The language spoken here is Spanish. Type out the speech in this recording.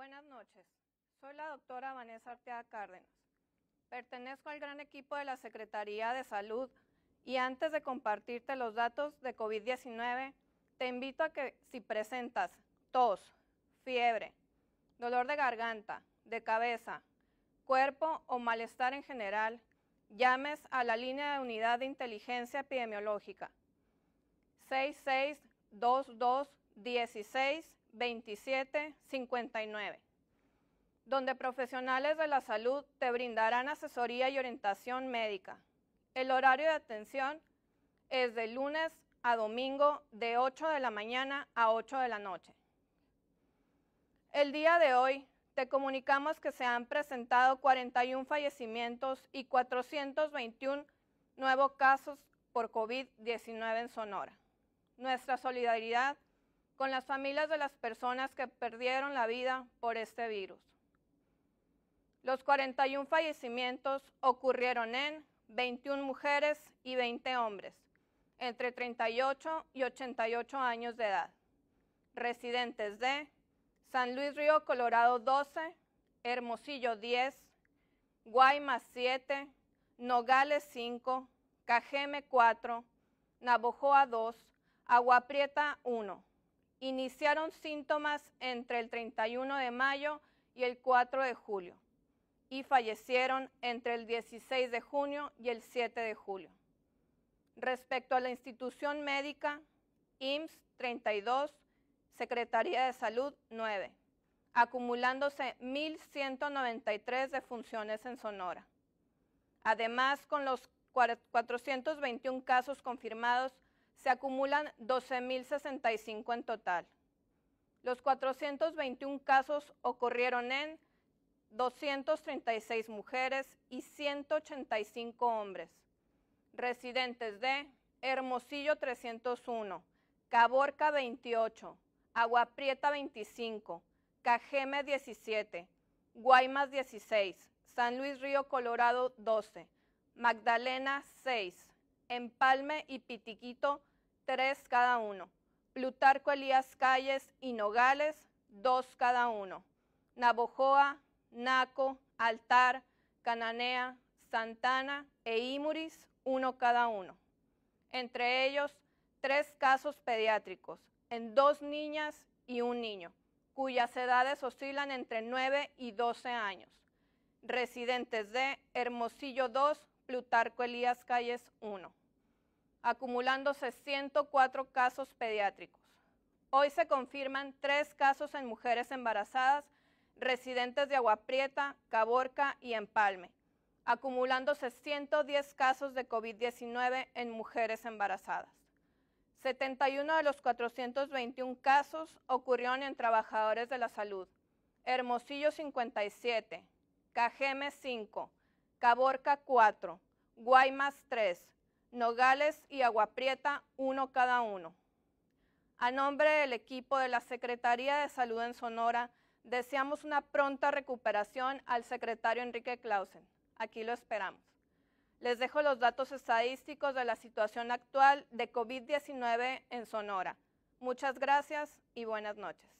Buenas noches. Soy la doctora Vanessa Arteaga Cárdenas. Pertenezco al gran equipo de la Secretaría de Salud y antes de compartirte los datos de COVID-19, te invito a que si presentas tos, fiebre, dolor de garganta, de cabeza, cuerpo o malestar en general, llames a la línea de unidad de inteligencia epidemiológica 6622 16 27 59, donde profesionales de la salud te brindarán asesoría y orientación médica. El horario de atención es de lunes a domingo de 8 de la mañana a 8 de la noche. El día de hoy te comunicamos que se han presentado 41 fallecimientos y 421 nuevos casos por COVID-19 en Sonora. Nuestra solidaridad con las familias de las personas que perdieron la vida por este virus. Los 41 fallecimientos ocurrieron en 21 mujeres y 20 hombres, entre 38 y 88 años de edad, residentes de San Luis Río Colorado 12, Hermosillo 10, Guaymas 7, Nogales 5, Cajeme 4, Navojoa 2, Agua Prieta 1 iniciaron síntomas entre el 31 de mayo y el 4 de julio y fallecieron entre el 16 de junio y el 7 de julio. Respecto a la institución médica, IMSS 32, Secretaría de Salud 9, acumulándose 1.193 defunciones en Sonora. Además, con los 421 casos confirmados, se acumulan 12.065 en total. Los 421 casos ocurrieron en 236 mujeres y 185 hombres, residentes de Hermosillo 301, Caborca 28, Agua Prieta 25, Cajeme 17, Guaymas 16, San Luis Río Colorado 12, Magdalena 6, Empalme y Pitiquito tres cada uno. Plutarco Elías Calles y Nogales, dos cada uno. Navojoa, Naco, Altar, Cananea, Santana e Imuris, uno cada uno. Entre ellos, tres casos pediátricos, en dos niñas y un niño, cuyas edades oscilan entre 9 y 12 años. Residentes de Hermosillo 2, Plutarco Elías Calles 1 acumulándose 104 casos pediátricos. Hoy se confirman tres casos en mujeres embarazadas residentes de Agua Prieta, Caborca y Empalme, acumulándose 110 casos de COVID-19 en mujeres embarazadas. 71 de los 421 casos ocurrieron en trabajadores de la salud. Hermosillo 57, Cajeme 5, Caborca 4, Guaymas 3, Nogales y Aguaprieta, uno cada uno. A nombre del equipo de la Secretaría de Salud en Sonora, deseamos una pronta recuperación al secretario Enrique Clausen. Aquí lo esperamos. Les dejo los datos estadísticos de la situación actual de COVID-19 en Sonora. Muchas gracias y buenas noches.